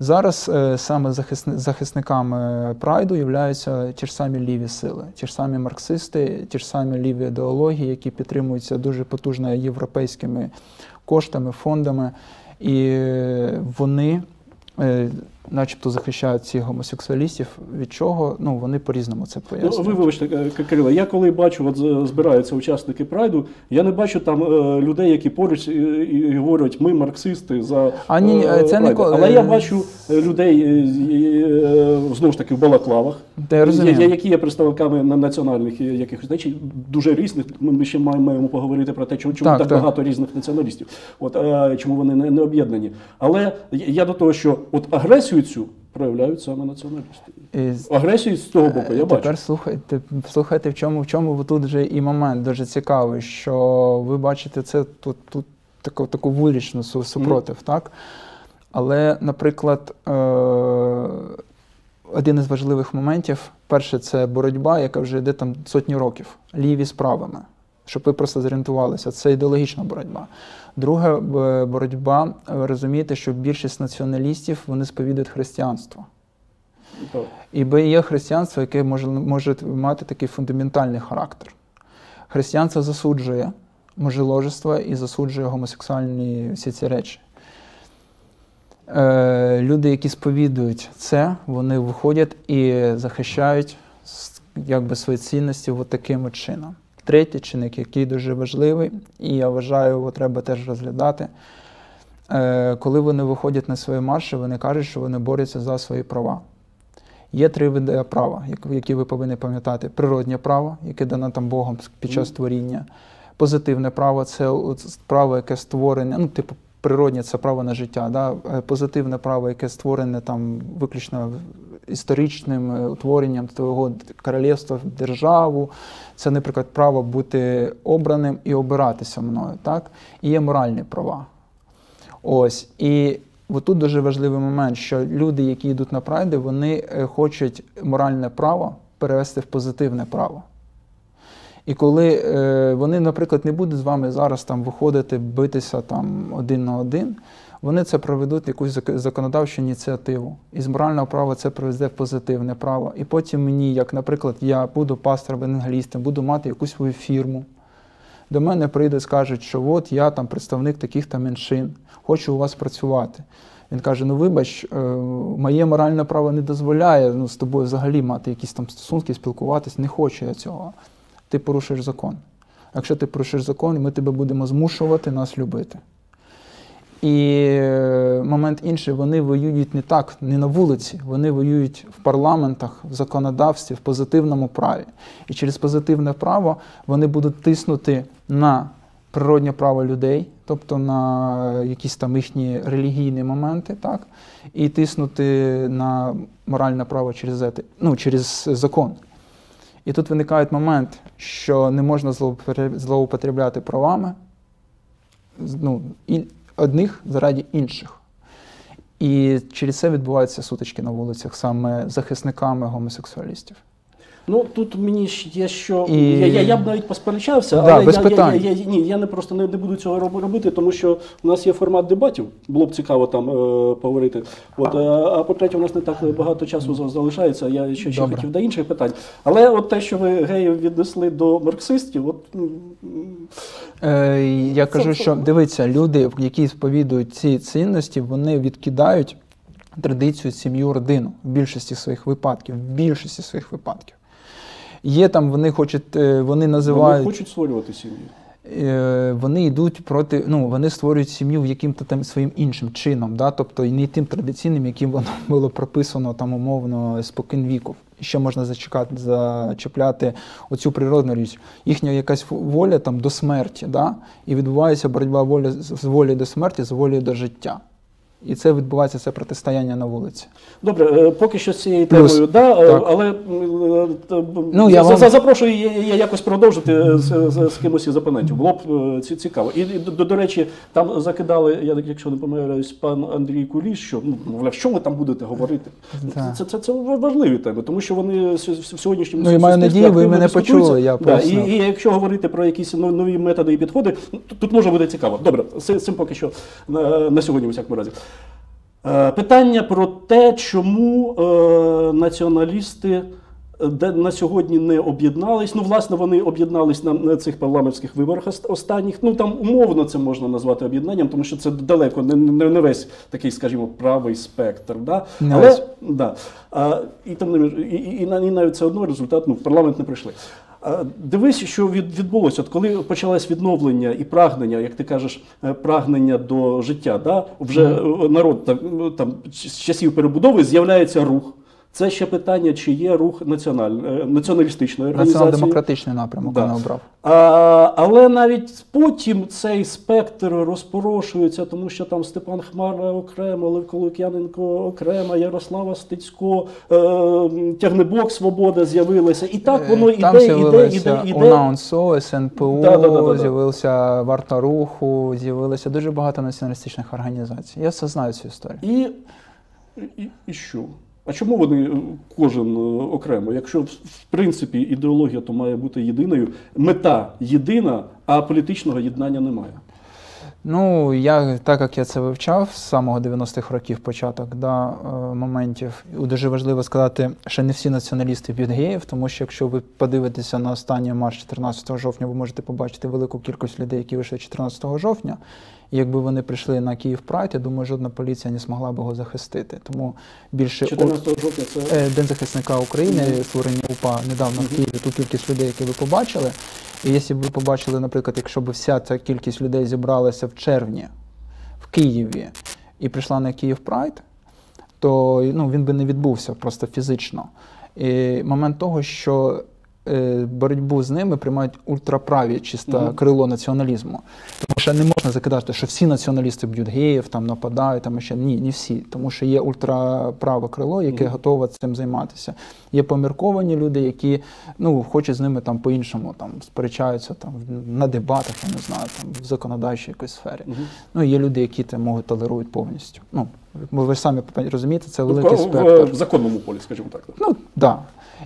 Зараз е, саме захисни- захисниками прайду являються ті ж самі ліві сили, ті ж самі марксисти, ті ж самі ліві ідеології, які підтримуються дуже потужно європейськими коштами, фондами, і вони е, начебто захищають цих гомосексуалістів. Від чого? Ну, вони по-різному це Ну, ви вибачте, Кирило, я коли бачу, от збираються учасники прайду, я не бачу там е, людей, які поруч і, і говорять, ми марксисти за А, ні, е, це не прайд». Але я е, бачу людей знову ж таки в балаклавах, я які є представниками на- національних якихось речей, дуже різних. Ми ще маємо, поговорити про те, чому, Так, так, так. багато різних націоналістів. От чому вони не, не об'єднані. Але я я до того, що от агресію цю проявляють саме націоналісти. І Агресію з цього боку, я бачу. Е, Тепер слухайте, слухайте, в чому в чому тут вже і момент дуже цікавий, що ви бачите це тут, тут таку, таку вуличну су- супротив, так? Але, наприклад, е- один із важливих моментів, перше, це боротьба, яка вже йде там сотні років, ліві з правими. Щоб ви просто зорієнтувалися, це ідеологічна боротьба. Друга е, боротьба, ви розумієте, що більшість націоналістів вони сповідують християнство. І бо є християнство, яке може, може мати такий фундаментальний характер. Християнство засуджує мужеложество і засуджує гомосексуальні всі ці речі. Е, люди, які сповідують це, вони виходять і захищають якби, свої цінності от таким чином. Третій чинник, який дуже важливий, і я вважаю, його треба теж розглядати. Е, коли вони виходять на свої марші, вони кажуть, що вони борються за свої права. Є три види права, які ви повинні пам'ятати: природнє право, яке дано там Богом під час творіння. Позитивне право це право, яке створене, ну, типу, природнє це право на життя. Да? Е, Позитивне право, яке створене там виключно історичним е, утворенням твого королівства державу. Це, наприклад, право бути обраним і обиратися мною. Так? І є моральні права. Ось. І тут дуже важливий момент, що люди, які йдуть на прайди, вони е, хочуть моральне право перевести в позитивне право. І коли е, вони, наприклад, не будуть з вами зараз там виходити, битися там один на один, Вони це проведуть якусь законодавчу ініціативу. І з морального права це приведе в позитивне право. І потім мені, як, наприклад, я буду пастором евангелістом, буду мати якусь свою фірму. До мене прийдуть, скажуть, що от я там представник таких-то меншин, хочу у вас працювати. Він каже: ну вибач, е, моє моральне право не дозволяє ну, з тобою взагалі мати якісь там стосунки, спілкуватись, не хочу я цього. Ти порушуєш закон. Якщо ти порушиш закон, ми тебе будемо змушувати нас любити. І е, момент інший, вони воюють не так, не на вулиці, вони воюють в парламентах, в законодавстві, в позитивному праві. І через позитивне право вони будуть тиснути на природнє право людей, тобто на якісь там їхні релігійні моменти, так, і тиснути на моральне право через, ну, через закон. І тут виникає момент, що не можна злоупотреб- злоупотребляти правами ну, і одних заради інших. І через це відбуваються сутички на вулицях саме захисниками гомосексуалістів. Ну тут мені ж є що І- я, я, я б навіть посперечався, Да, але без я, питань. Я, я, я, ні, я не просто не, не буду цього роб- робити, тому що у нас є формат дебатів. Було б цікаво там е, поговорити. От, е, а по-третє, у нас не так багато часу залишається. Я ще, ще хотів до інших питань. Але от те, що ви геїв віднесли до марксистів, от Е, я кажу, це- що дивіться, люди, які сповідують ці цінності, вони відкидають традицію сім'ю родину в більшості своїх випадків. В більшості своїх випадків. Є там, вони хочуть, е, вони вони називають. хочуть створювати сім'ї. е, вони йдуть проти, ну вони створюють сім'ю в яким-то там своїм іншим чином, да? тобто не тим традиційним, яким воно було прописано там умовно спокін віку. Ще можна зачекати, зачепляти оцю природну річ. Їхня якась воля там до смерті, да? і відбувається боротьба волі, з волі до смерті, з волі до життя. І це відбувається це протистояння на вулиці. Добре, е, поки що з цією Плюс, темою, да, е, так. але е, Ну, я за- вам- запрошую я, якось продовжити з, з, з кимось із опонентів. Було б ці- цікаво. І, і до, до речі, там закидали, я якщо не помиляюсь, пан Андрій Куліш, що ну, мовляв, що ви там будете говорити? Так. Це, це, це важливі теми, тому що вони в сьогоднішньому Ну, і маю надію, ви мене почули, я да, і, і якщо говорити про якісь нові методи і підходи, тут, може бути цікаво. Добре, з цим поки що на, на сьогодні, у всякому разі. Е, Питання про те, чому е, націоналісти е, на сьогодні не об'єднались. Ну, власне, вони об'єднались на, цих парламентських виборах останніх. Ну там умовно це можна назвати об'єднанням, тому що це далеко не, не, весь такий, скажімо, правий спектр. Да? Не Але весь. да. а, і там і, і, і, і навіть це одно результат, ну, в парламент не прийшли. Дивись, що відбулося. От коли почалось відновлення і прагнення, як ти кажеш, е, прагнення до життя, да? вже народ ну, там, з часів перебудови з'являється рух. Це ще питання, чи є рух національ, е, націоналістичної організації. Націонал-демократичний напрямок Да. вона обрав. А, але навіть потім цей спектр розпорошується, тому що там Степан Хмара окремо, Левко Лук'яненко окремо, Ярослава Стецько, е, Тягнебок Свобода з'явилася. І так воно Е, Там іде, іде, іде, іде. УНАУНСО, СНПУ, Да-да-да-да-да. з'явилася Варта Руху, з'явилося дуже багато націоналістичних організацій. Я все знаю цю історію. І, і, і що? А чому вони е, кожен е, окремо? Якщо в принципі ідеологія то має бути єдиною, мета єдина, а політичного єднання немає. Ну, я, так як я це вивчав з самого 90-х років початок да, е, моментів, дуже важливо сказати, що не всі націоналісти б'ють геїв, тому що якщо ви подивитеся на останній марш 14 жовтня, ви можете побачити велику кількість людей, які вийшли 14 жовтня. І якби вони прийшли на Київ Прайд, я думаю, жодна поліція не змогла б його захистити. Тому більше 14 жовтня це Е, День захисника України, створення УПА недавно в Києві, ту кількість людей, які ви побачили. І якщо б ви побачили, наприклад, якщо б вся ця кількість людей зібралася в червні в Києві і прийшла на Київ Прайд, то ну, він би не відбувся просто фізично. І момент того, що боротьбу з ними приймають ультраправі, чисто Мгм. крило націоналізму. Тому що не можна закидати, що всі націоналісти б'ють геїв, там нападають, там ще ні, не всі. Тому що є ультраправе крило, яке Мгм. готове цим займатися. Є помірковані люди, які ну, хочуть з ними там по-іншому там сперечаються там на дебатах, я не знаю, там в законодавчій якоїсь сфері. Мгм. Ну, є люди, які це можуть толерують повністю. Ну, ви ж самі розумієте, це Тобто, великий в, спектр. в законному полі, скажімо так. Ну так. Да.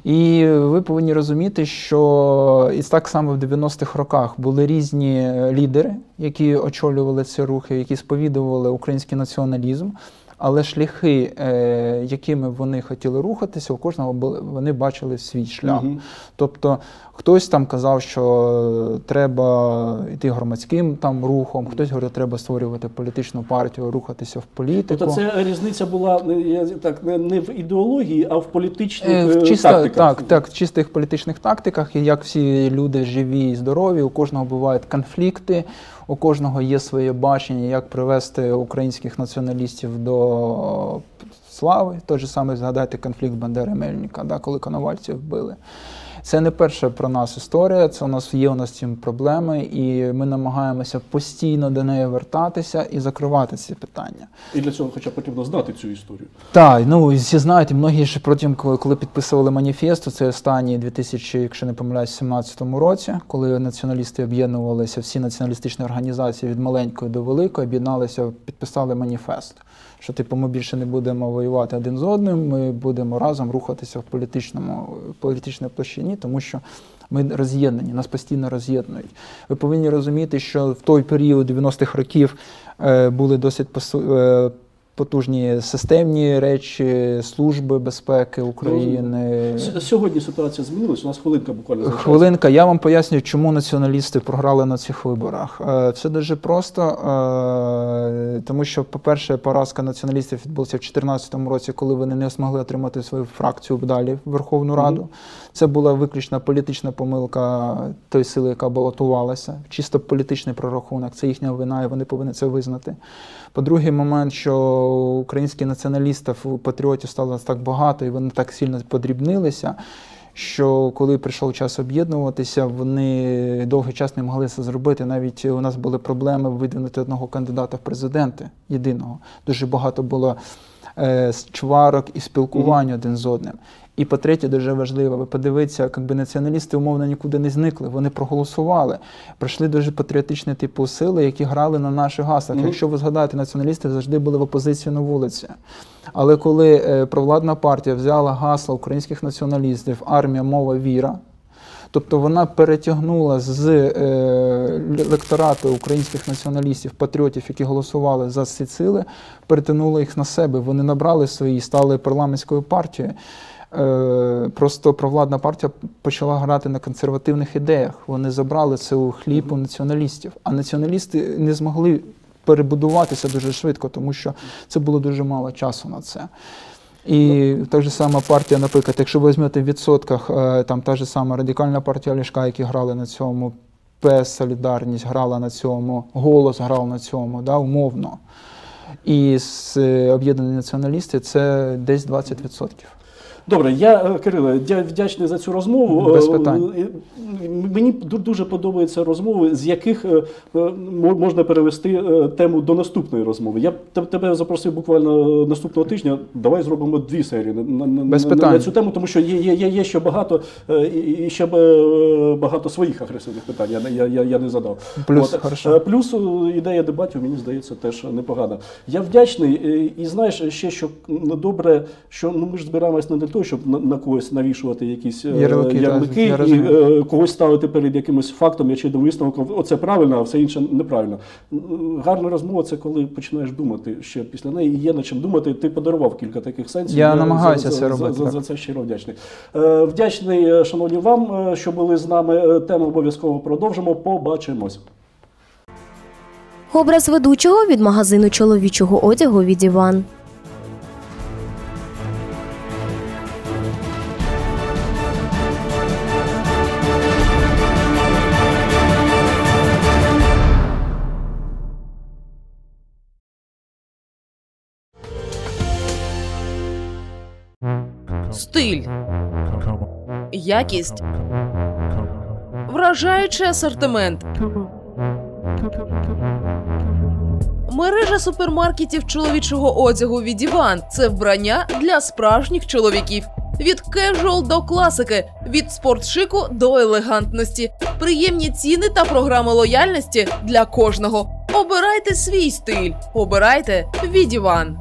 І ви повинні розуміти, що і так само в 90-х роках були різні лідери, які очолювали ці рухи, які сповідували український націоналізм. Але шляхи, е, якими вони хотіли рухатися, у кожного були вони бачили свій шлях. Мгм. Тобто хтось там казав, що треба йти громадським там рухом, хтось говорив, треба створювати політичну партію, рухатися в політику. Тобто це різниця була не, я так, не, в ідеології, а в політичних Е, е, В чисто, тактиках. так, так, в чистих політичних тактиках, і як всі люди живі і здорові, у кожного бувають конфлікти, у кожного є своє бачення, як привести українських націоналістів до слави. Той же саме згадайте конфлікт Бандери Мельника, да, коли коновальців вбили. Це не перша про нас історія, це у нас є у нас цим проблеми, і ми намагаємося постійно до неї вертатися і закривати ці питання. І для цього хоча потрібно знати цю історію. Так, ну всі знаєте, многі ж протягом, коли, коли підписували маніфест, це останній 2000, якщо не помиляюсь, 17 році, коли націоналісти об'єднувалися, всі націоналістичні організації від маленької до великої об'єдналися, підписали маніфест. Що типу ми більше не будемо воювати один з одним, ми будемо разом рухатися в політичному політичній площині, тому що ми роз'єднані, нас постійно роз'єднують. Ви повинні розуміти, що в той період 90-х років е, були досить посу- е, потужні системні речі, служби безпеки України. Сьогодні ситуація змінилась. У нас хвилинка буквально залишилась. Хвилинка, я вам поясню, чому націоналісти програли на цих виборах. Все дуже просто, е, тому що, по-перше, поразка націоналістів відбулася в 2014 році, коли вони не змогли отримати свою фракцію далі в Верховну Раду. Це була виключно політична помилка тої сили, яка балотувалася. Чисто політичний прорахунок, це їхня вина, і вони повинні це визнати. По-другий момент, що українських націоналістів, патріотів стало так багато, і вони так сильно подрібнилися, що коли прийшов час об'єднуватися, вони довгий час не могли це зробити. Навіть у нас були проблеми видвинути одного кандидата в президенти єдиного. Дуже багато було е, чварок і спілкування один з одним. І по-третє, дуже важливо, ви подивіться, якби націоналісти умовно нікуди не зникли, вони проголосували. Прийшли дуже патріотичні типу сили, які грали на наших гаслах. Мгм. Якщо ви згадаєте, націоналісти завжди були в опозиції на вулиці. Але коли е, провладна партія взяла гасло українських націоналістів армія, мова, віра. Тобто вона перетягнула з е, лекторату українських націоналістів, патріотів, які голосували за ці сили, перетягнула їх на себе. Вони набрали свої, стали парламентською партією. Е, просто провладна партія почала грати на консервативних ідеях. Вони забрали це у хліб у націоналістів. А націоналісти не змогли перебудуватися дуже швидко, тому що це було дуже мало часу на це. І та ж сама партія, наприклад, якщо ви візьмете в відсотках, е, там та ж сама радикальна партія Ляшка, які грали на цьому, ПЕС Солідарність грала на цьому, голос грав на цьому, да, умовно. І з е, об'єднані націоналісти це десь 20%. Добре, я е, Кириле, вдячний за цю розмову. Без Е, питань. е, Мені дуже подобаються розмови, з яких мо- можна перевести тему до наступної розмови. Я тебе запросив буквально наступного тижня. Давай зробимо дві серії на, на, Без на, питань. на цю тему, тому що є, є, є, є ще багато і, ще багато своїх агресивних питань. Я, я, я, я не задав. Плюс, От. хорошо. Плюс ідея дебатів, мені здається, теж непогана. Я вдячний. І знаєш, ще що добре, що ну ми ж збираємось не для того, щоб на, на когось навішувати якісь е, Ярлики, так, і е, когось ставити перед якимось фактом чи до висновком. Оце правильно, а все інше неправильно. Гарна розмова це коли починаєш думати ще після неї. І є над чим думати. Ти подарував кілька таких сенсів. Я за- намагаюся за, це робити, За, так. за це щиро вдячний. Е, Вдячний, е, шановні вам, е, що були з нами. Е, Тему обов'язково продовжимо. Побачимось. Образ ведучого від магазину чоловічого одягу від Іван. Стиль, якість, вражаючий асортимент. Мережа супермаркетів чоловічого одягу від Іван це вбрання для справжніх чоловіків. Від casual до класики, від спорт-шику до елегантності, приємні ціни та програми лояльності для кожного. Обирайте свій стиль. Обирайте від Іван.